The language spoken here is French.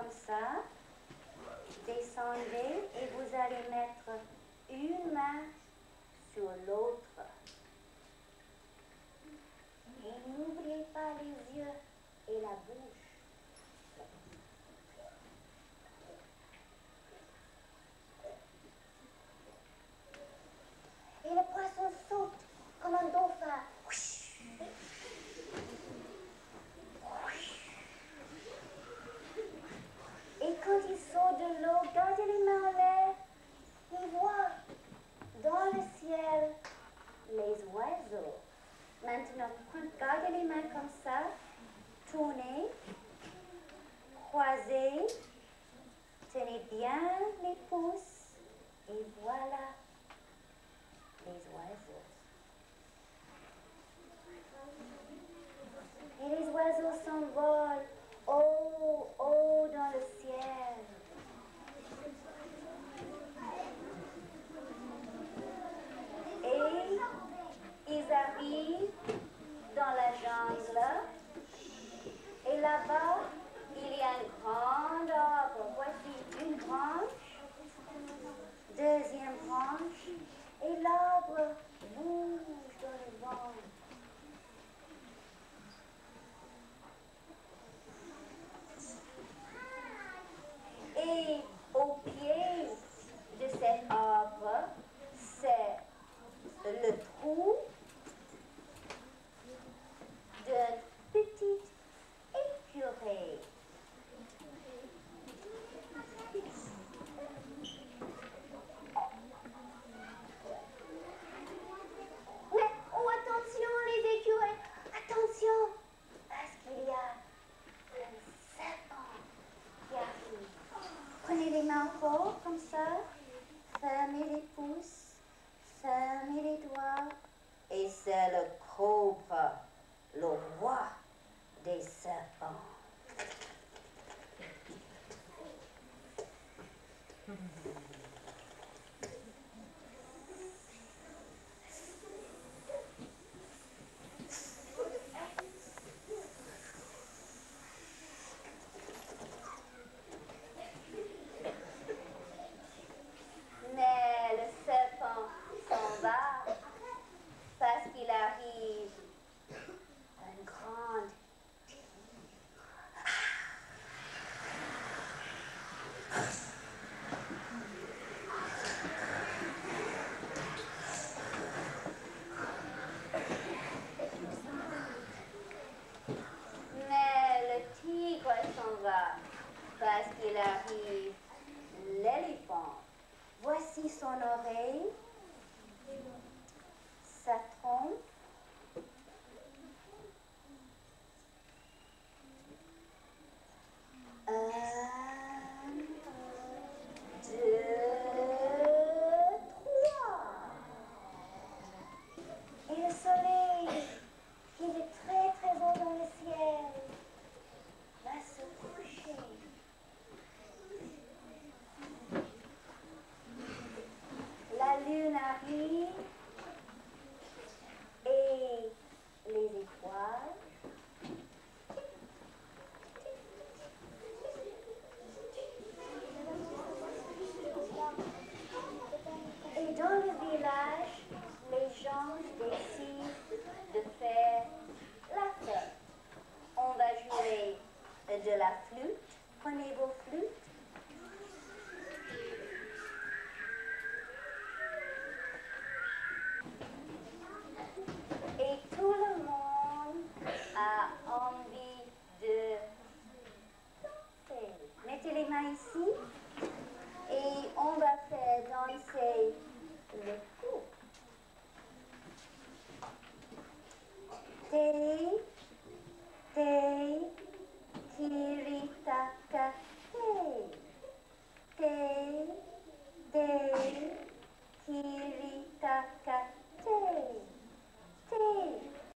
comme ça. Descendez et vous allez mettre une main sur l'autre. Et n'oubliez pas les yeux et la bouche. encore comme ça. Fermez les pouces, fermez les doigts. Et c'est le cobra, le roi. arrive l'éléphant. Voici son oreille, sa trompe, Go. the day, Tay, day, tiri, taka, day, day.